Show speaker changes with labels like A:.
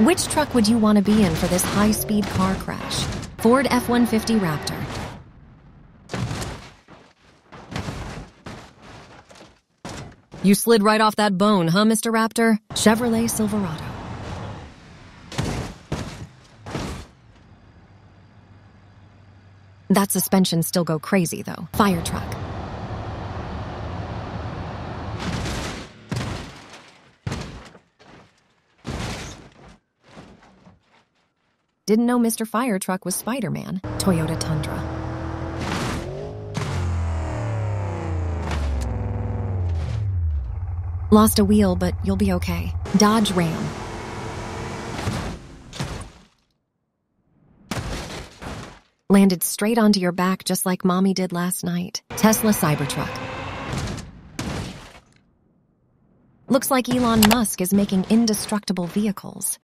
A: Which truck would you want to be in for this high speed car crash? Ford F 150 Raptor. You slid right off that bone, huh, Mr. Raptor? Chevrolet Silverado. That suspension still go crazy, though. Fire truck. Didn't know Mr. Fire Truck was Spider Man. Toyota Tundra. Lost a wheel, but you'll be okay. Dodge Ram. Landed straight onto your back just like mommy did last night. Tesla Cybertruck. Looks like Elon Musk is making indestructible vehicles.